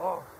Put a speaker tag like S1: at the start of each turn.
S1: Oh.